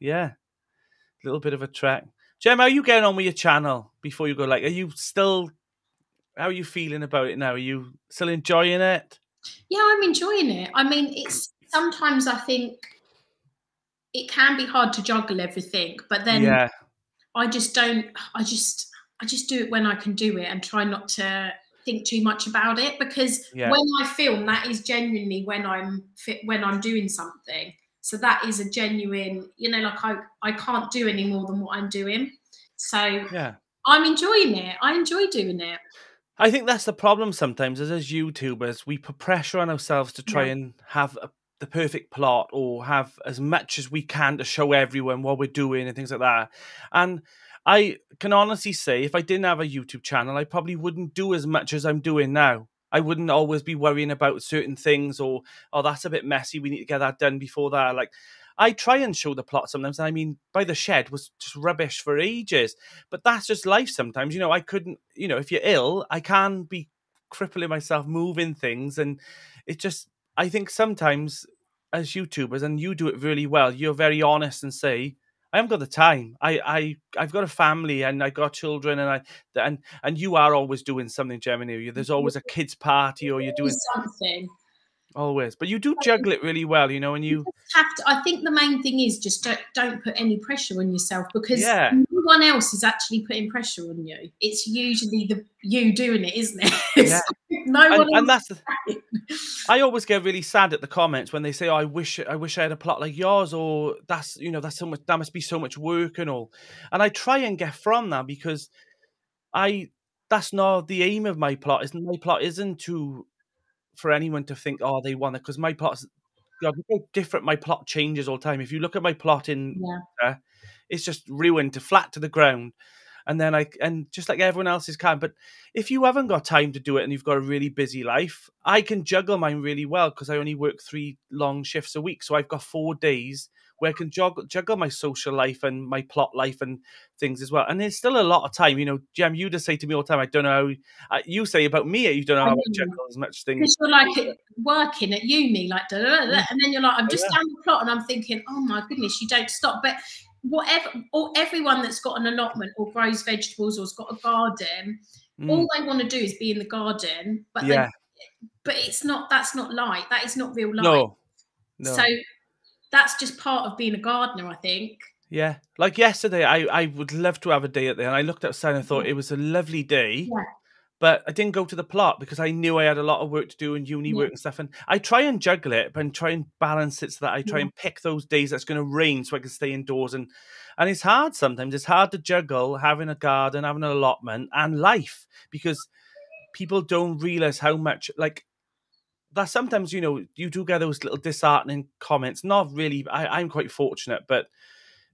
Yeah, a little bit of a trek. Gem, how are you getting on with your channel before you go? Like, are you still? How are you feeling about it now? Are you still enjoying it? Yeah, I'm enjoying it. I mean, it's sometimes I think it can be hard to juggle everything, but then yeah, I just don't. I just I just do it when I can do it and try not to think too much about it because Yeah. when I film, that is genuinely when I'm fit when I'm doing something. So that is a genuine, you know, like I I can't do any more than what I'm doing. So yeah. I'm enjoying it. I enjoy doing it. I think that's the problem sometimes is as YouTubers, we put pressure on ourselves to try Yeah. and have a, the perfect plot or have as much as we can to show everyone what we're doing and things like that. And I can honestly say, if I didn't have a YouTube channel, I probably wouldn't do as much as I'm doing now. I wouldn't always be worrying about certain things or, oh, that's a bit messy. We need to get that done before that. Like, I try and show the plot sometimes. I mean, by the shed was just rubbish for ages, but that's just life sometimes. You know, I couldn't, you know, if you're ill, I can be crippling myself, moving things. And it just, I think sometimes as YouTubers, and you do it really well, you're very honest and say, I haven't got the time. I, I, I've got a family and I've got children, and I, and and you are always doing something, Gemini. There's mm-hmm. always a kids' party, or you're doing something. Always, but you do juggle it really well, you know. And you, you have to. I think the main thing is just don't, don't put any pressure on yourself because yeah. One else is actually putting pressure on you. It's usually the you doing it, isn't it? Yeah. no and, one. and that's. The, I always get really sad at the comments when they say, oh, "I wish, I wish I had a plot like yours," or "That's, you know, that's so much. That must be so much work and all." And I try and get from that because I. That's not the aim of my plot. Isn't my plot isn't to for anyone to think, oh, they want it because my plot's God, different. My plot changes all the time. If you look at my plot in, yeah. uh, it's just ruined to flat to the ground, and then I and just like everyone else's can. But if you haven't got time to do it and you've got a really busy life, I can juggle mine really well because I only work three long shifts a week, so I've got four days where I can juggle, juggle my social life and my plot life and things as well. And there's still a lot of time. You know, Jem, you just say to me all the time, I don't know how, uh, you say about me, you don't know how I juggle as much things. Because you're like working at uni, like, da, da, da, and then you're like, I'm just yeah. down the plot and I'm thinking, oh my goodness, you don't stop. But whatever, or everyone that's got an allotment or grows vegetables or has got a garden, mm. all they want to do is be in the garden. But yeah. They, but it's not, that's not light. That is not real life. No. No. So that's just part of being a gardener, I think. Yeah, like yesterday, I I would love to have a day at there, and I looked outside and thought yeah. it was a lovely day. Yeah. But I didn't go to the plot because I knew I had a lot of work to do and uni yeah. work and stuff. And I try and juggle it and try and balance it so that I try and pick those days that's going to rain so I can stay indoors. And and it's hard sometimes. It's hard to juggle having a garden, having an allotment, and life because people don't realize how much like that sometimes you know you do get those little disheartening comments. Not really. I, I'm quite fortunate, but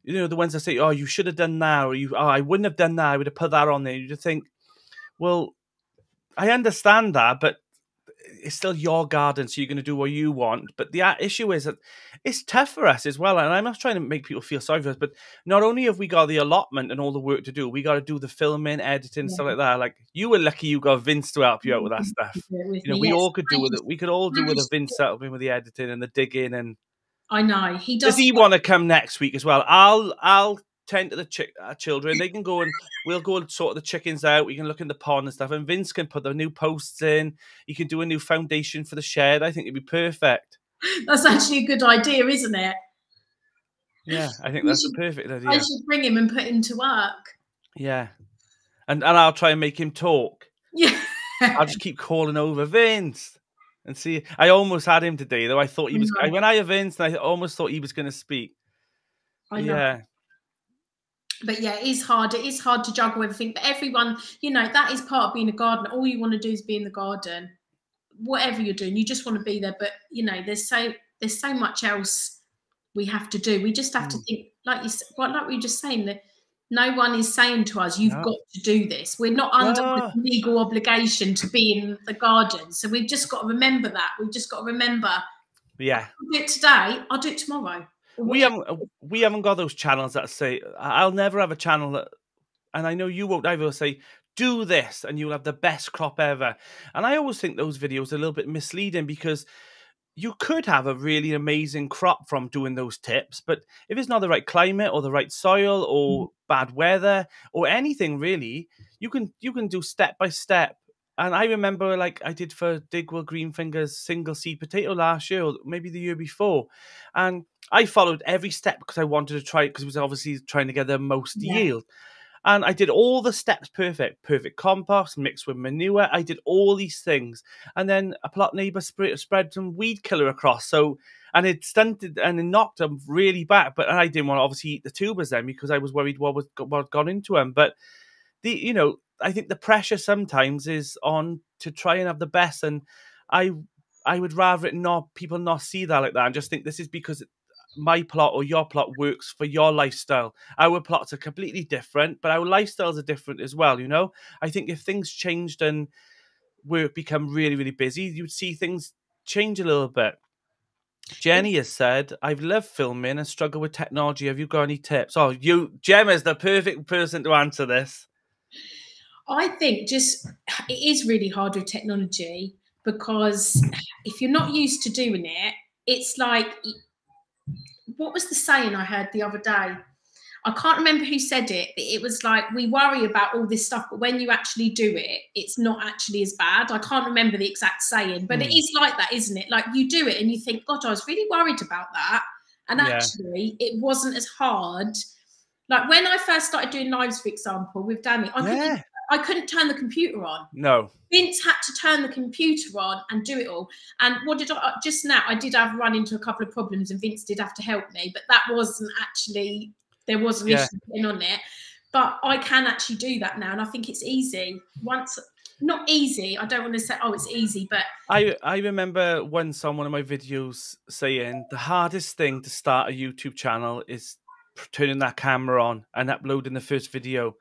you know the ones that say, "Oh, you should have done that," or "You, oh, I wouldn't have done that. I would have put that on there." You just think, well, I understand that, but it's still your garden, so you're going to do what you want. But the uh, issue is that it's tough for us as well. And I'm not trying to make people feel sorry for us, but not only have we got the allotment and all the work to do, we got to do the filming, editing, yeah. stuff like that. Like you were lucky you got Vince to help you out with that mm-hmm. stuff. With you know, me, we yes. all could do with it. We could all do with a Vince helping with the editing and the digging and. I know he does. Does he want to come next week as well? I'll I'll tend to the chick uh, children. They can go and we'll go and sort the chickens out. We can look in the pond and stuff. And Vince can put the new posts in. He can do a new foundation for the shed. I think it'd be perfect. That's actually a good idea, isn't it? Yeah, I think that's should, a perfect idea. I should bring him and put him to work. Yeah, and and I'll try and make him talk. Yeah, I'll just keep calling over Vince and see. I almost had him today, though. I thought he was. I, when I had Vince, I almost thought he was going to speak. Yeah but yeah, it is hard. It is hard to juggle everything. But everyone, you know, that is part of being a gardener. All you want to do is be in the garden. Whatever you're doing, you just want to be there. But you know, there's so there's so much else we have to do. We just have mm. to think, like you, like we were just saying that no one is saying to us, "You've no. got to do this." We're not under no. legal obligation to be in the garden, so we've just got to remember that. We've just got to remember. Yeah. I'll do it today. I'll do it tomorrow we haven't we haven't got those channels that say I'll never have a channel that, and I know you won't either say do this and you'll have the best crop ever. And I always think those videos are a little bit misleading because you could have a really amazing crop from doing those tips, but if it's not the right climate or the right soil or mm. bad weather or anything really, you can you can do step by step. And I remember like I did for Digwell Green Fingers single seed potato last year or maybe the year before. And I followed every step because I wanted to try it, because it was obviously trying to get the most yeah. yield. And I did all the steps perfect. Perfect compost mixed with manure. I did all these things. And then a plot neighbor spread, spread some weed killer across. So, and it stunted and it knocked them really back. But I didn't want to obviously eat the tubers then because I was worried what was what had gone into them. But the, you know, I think the pressure sometimes is on to try and have the best. And I, I would rather it not people not see that like that and just think this is because my plot or your plot works for your lifestyle. Our plots are completely different, but our lifestyles are different as well. You know, I think if things changed and work become really, really busy, you'd see things change a little bit. Jenny has said, I've loved filming and struggle with technology. Have you got any tips? Oh, you, Gemma is the perfect person to answer this. I think just it is really hard with technology because if you're not used to doing it, it's like what was the saying I heard the other day? I can't remember who said it, but it was like we worry about all this stuff, but when you actually do it, it's not actually as bad. I can't remember the exact saying, but mm. it hmm. like that, isn't it? Like you do it and you think, God, I was really worried about that. And actually, yeah. it wasn't as hard. Like when I first started doing lives, for example, with Danny, I yeah. couldn't, I couldn't turn the computer on. No. Vince had to turn the computer on and do it all. And what did I uh, just now? I did have run into a couple of problems, and Vince did have to help me, but that wasn't actually there was an yeah. issue on it. But I can actually do that now, and I think it's easy. Once not easy. I don't want to say, oh, it's easy, but I I remember once on one of my videos saying the hardest thing to start a YouTube channel is turning that camera on and uploading the first video.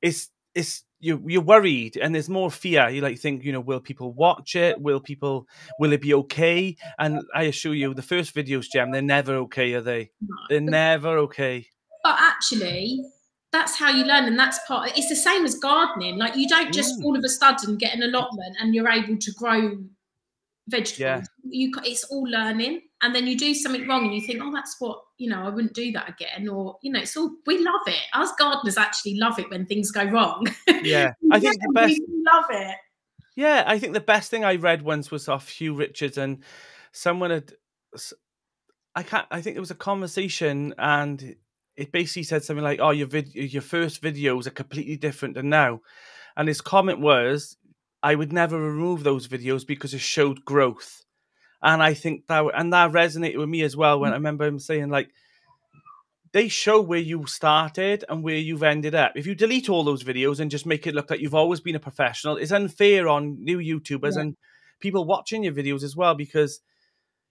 It's it's you you're worried and there's more fear. You like think, you know, will people watch it? Will people will it be okay? And I assure you, the first videos, Gem, they're never okay, are they? They're never okay. But actually, that's how you learn and that's part it's the same as gardening like you don't just mm. all of a sudden get an allotment and you're able to grow vegetables yeah. You it's all learning and then you do something wrong and you think oh that's what you know i wouldn't do that again or you know it's all we love it. Us gardeners actually love it when things go wrong. Yeah i think the best love it. Yeah i think the best thing i read once was off Huw Richards and someone had i can't i think it was a conversation and it basically said something like, "Oh, your vid- your first videos are completely different than now," and his comment was, "I would never remove those videos because it showed growth," and I think that and that resonated with me as well when mm. I remember him saying like. They show where you started and where you've ended up. If you delete all those videos and just make it look like you've always been a professional, it's unfair on new YouTubers yeah. and people watching your videos as well because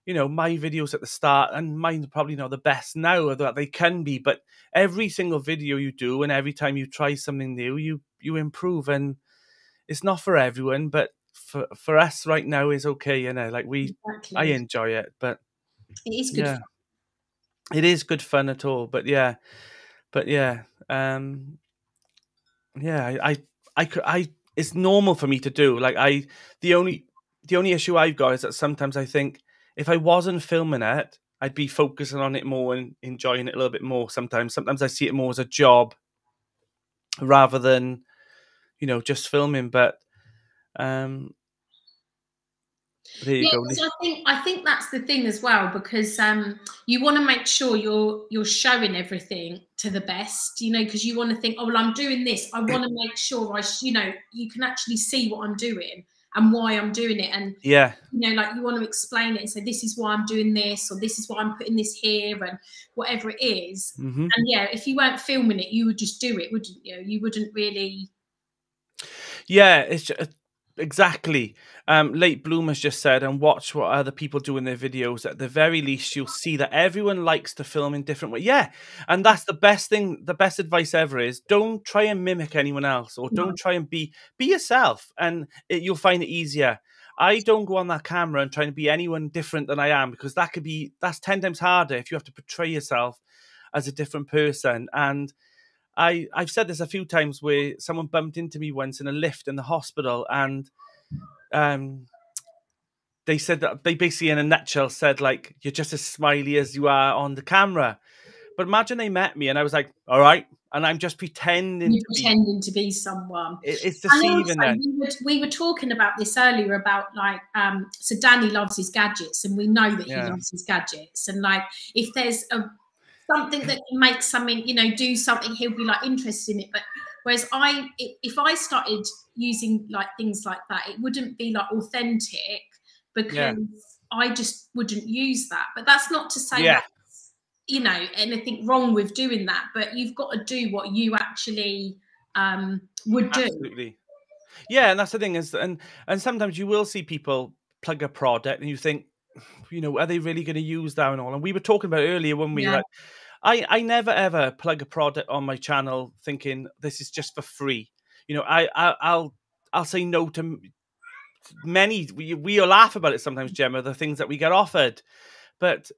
you know, my videos at the start, and mine are probably not the best now that they can be, but every single video you do and every time you try something new, you you improve. And it's not for everyone, but for for us right now is okay, you know. Like we exactly. I enjoy it, but it is good yeah. Fun. It is good fun at all. But yeah. But yeah. Um yeah, I I I, I it's normal for me to do. Like I the only the only issue I've got is that sometimes I think if I wasn't filming it, I'd be focusing on it more and enjoying it a little bit more. Sometimes, sometimes I see it more as a job rather than, you know, just filming. But um, there you yeah, go. I think I think that's the thing as well because um, you want to make sure you're you're showing everything to the best, you know, because you want to think, oh well, I'm doing this. I want to make sure I, you know, you can actually see what I'm doing and why I'm doing it. And yeah, you know, like you want to explain it and say, this is why I'm doing this, or this is why I'm putting this here, and whatever it is. Mm-hmm. And yeah, if you weren't filming it, you would just do it, wouldn't you? You wouldn't really. Yeah, it's just, exactly. Um, late bloomers just said, and watch what other people do in their videos. At the very least, you'll see that everyone likes to film in different ways. Yeah, and that's the best thing. The best advice ever is don't try and mimic anyone else, or don't try and be be yourself, and it, you'll find it easier. I don't go on that camera and try to be anyone different than I am because that could be that's ten times harder if you have to portray yourself as a different person and. I, I've said this a few times where someone bumped into me once in a lift in the hospital and um, they said that they basically, in a nutshell, said like you're just as smiley as you are on the camera. But imagine they met me and I was like, all right, and I'm just pretending You're to pretending be, to be someone. It, it's deceiving. Also, we, were, we, were, talking about this earlier about like, um, so Danny loves his gadgets, and we know that yeah. he loves his gadgets, and like if there's a something that can make something, you know, do something, he'll be like interested in it. But whereas I, if I started using like things like that, it wouldn't be like authentic because yeah. I just wouldn't use that. But that's not to say yeah. you know anything wrong with doing that. But you've got to do what you actually um, would do. Absolutely. Yeah, and that's the thing is, and and sometimes you will see people plug a product and you think, you know, are they really going to use that and all? And we were talking about earlier when we yeah. like, I I never ever plug a product on my channel thinking this is just for free you know, I, I I'll I'll say no to many. We we laugh about it sometimes, Gemma. The things that we get offered, but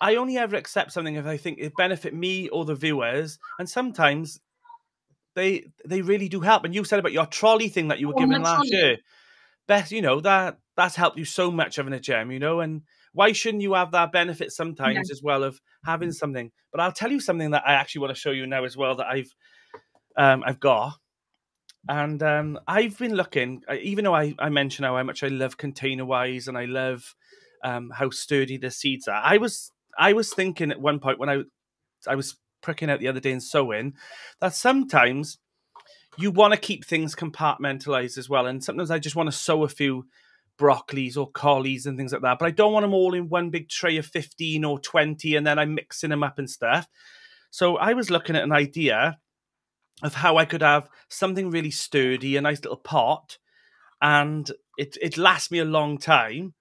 I only ever accept something if I think it benefit me or the viewers, and sometimes they they really do help. And you said about your trolley thing that you were oh, given last trolley. year. Beth, you know that that's helped you so much having a gem, you know, and why shouldn't you have that benefit sometimes Yeah. as well of having something? But I'll tell you something that I actually want to show you now as well that I've um, I've got. And um, I've been looking, even though I, I mentioned how much I love Containerwise and I love um, how sturdy the seeds are. I was I was thinking at one point when I I was pricking out the other day and sowing that sometimes you want to keep things compartmentalized as well. And sometimes I just want to sow a few broccolis or collies and things like that. But I don't want them all in one big tray of 15 or 20 and then I'm mixing them up and stuff. So I was looking at an idea of how I could have something really sturdy, a nice little pot, and it it lasts me a long time,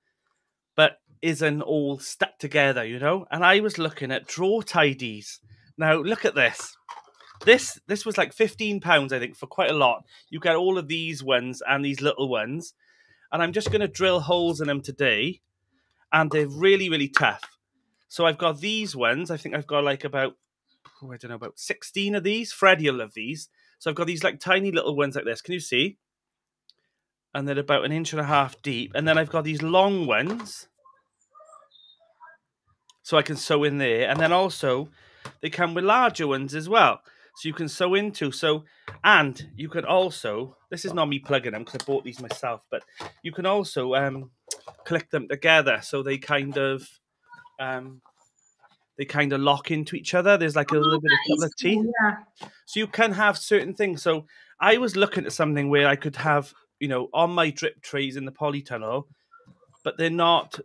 but isn't all stuck together, you know. And I was looking at drawer tidies. Now look at this. This this was like fifteen pounds, I think, for quite a lot. You get all of these ones and these little ones, and I'm just going to drill holes in them today, and they're really really tough. So I've got these ones. I think I've got like about oh, I don't know about sixteen of these. Freddie will love these. So I've got these like tiny little ones like this. Can you see? And they're about an inch and a half deep. And then I've got these long ones. So I can sow in there. And then also they come with larger ones as well. So you can sow into. So and you can also this is not me plugging them because I bought these myself, but you can also um click them together so they kind of um they kind of lock into each other. There's like a little bit of That couple is of teeth. cool, Yeah. So you can have certain things. So I was looking at something where I could have, you know, on my drip trays in the polytunnel, but they're not.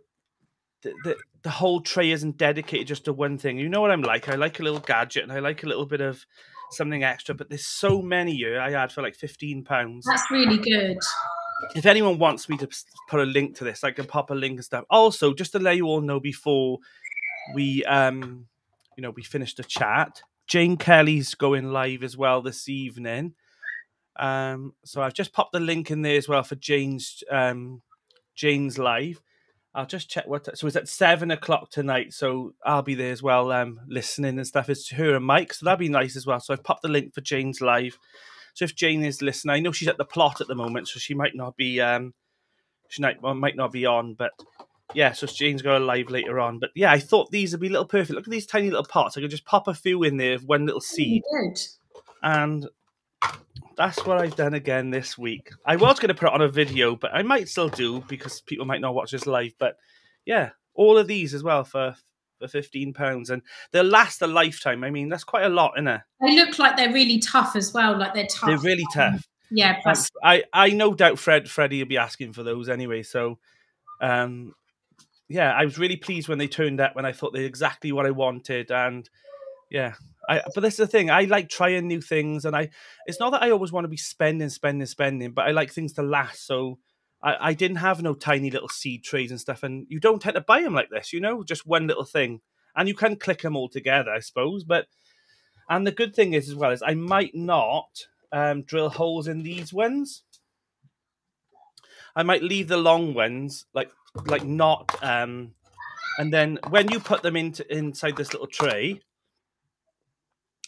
The, the, the whole tray isn't dedicated just to one thing. You know what I'm like? I like a little gadget and I like a little bit of something extra, but there's so many here I had for like fifteen pounds. That's really good. If anyone wants me to put a link to this, I can pop a link and stuff. Also, just to let you all know before we um you know we finish the chat, Jane Kelly's going live as well this evening. Um so I've just popped the link in there as well for Jane's um Jane's live. I'll just check what so it's at seven o'clock tonight, so I'll be there as well, um listening and stuff. It's her and Mike, so that'd be nice as well. So I've popped the link for Jane's live. So if Jane is listening, I know she's at the plot at the moment, so she might not be um she might might not be on, but yeah, so Jane's a live later on. But yeah, I thought these would be little perfect. Look at these tiny little pots. I could just pop a few in there of one little seed, and that's what I've done again this week. I was going to put it on a video, but I might still do because people might not watch this live. But yeah, all of these as well for for fifteen pounds, and they'll last a lifetime. I mean, that's quite a lot, isn't it? They look like they're really tough as well. Like they're tough. They're really tough. yeah. Um, Plus, I I no doubt Fred Freddie will be asking for those anyway. So, um, yeah, I was really pleased when they turned up when I thought they're exactly what I wanted, and yeah, I. But this is the thing. I like trying new things, and I. It's not that I always want to be spending, spending, spending, but I like things to last. So. I, I didn't have no tiny little seed trays and stuff, and you don't tend to buy them like this, you know, just one little thing, and you can click them all together, I suppose. But and the good thing is as well is I might not um, drill holes in these ones. I might leave the long ones like like not um and then when you put them into inside this little tray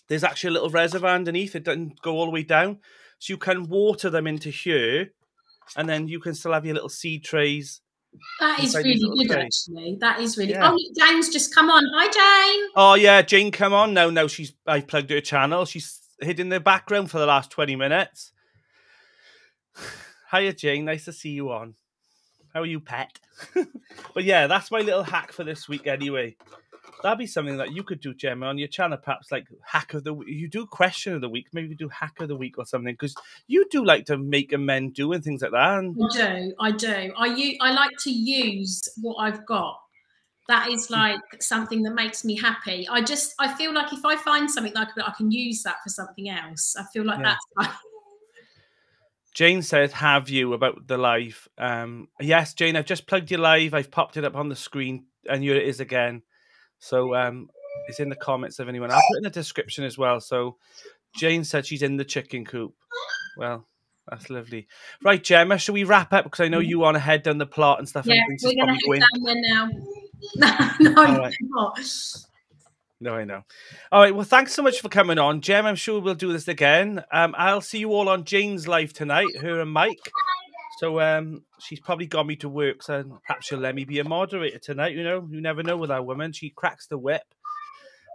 there's actually a little reservoir underneath it doesn't go all the way down so you can water them into here and then you can still have your little seed trays that is really good. trays. Actually, that is really. Yeah. Oh, Jane's just come on. Hi, Jane. oh yeah jane come on no no she's i plugged her channel she's hid in the background for the last 20 minutes hiya jane nice to see you on how are you pet but yeah that's my little hack for this week anyway that'd be something that you could do gemma on your channel perhaps like hack of the week you do question of the week maybe do hack of the week or something because you do like to make amend do and things like that and I do. I do. I u- I like to use what I've got. That is like something that makes me happy. I just I feel like if I find something like that, I can use that for something else. I feel like Yeah. that's like, Jane said, "Have you about the live?" Um, yes, Jane, I've just plugged your live. I've popped it up on the screen, and here it is again. So um, it's in the comments of anyone. I'll put in the description as well. So Jane said she's in the chicken coop. Well, that's lovely. Right, Gemma, shall we wrap up? Because I know you want to head down the plot and stuff. yeah, and we're gonna head going. down there now. no, no, All right. not. No, I know. All right. Well, thanks so much for coming on, Gem. I'm sure we'll do this again. Um, I'll see you all on Jane's live tonight. Her and Mike. So um, she's probably got me to work, so perhaps she'll let me be a moderator tonight. You know, you never know with that woman. She cracks the whip.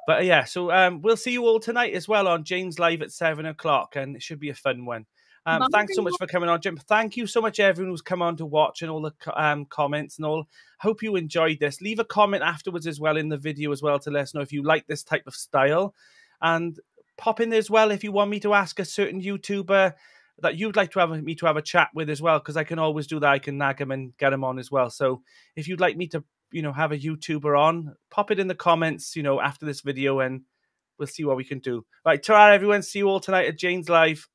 But uh, yeah, so um, we'll see you all tonight as well on Jane's Live at seven o'clock, and it should be a fun one. Um, thanks so much for coming on, Jim. Thank you so much, everyone who's come on to watch and all the um, comments and all. Hope you enjoyed this. Leave a comment afterwards as well in the video as well to let us know if you like this type of style, and pop in there as well if you want me to ask a certain YouTuber that you'd like to have me to have a chat with as well, because I can always do that. I can nag them and get them on as well. So if you'd like me to, you know, have a YouTuber on, pop it in the comments, you know, after this video, and we'll see what we can do. Right, ta everyone. See you all tonight at Jane's Live.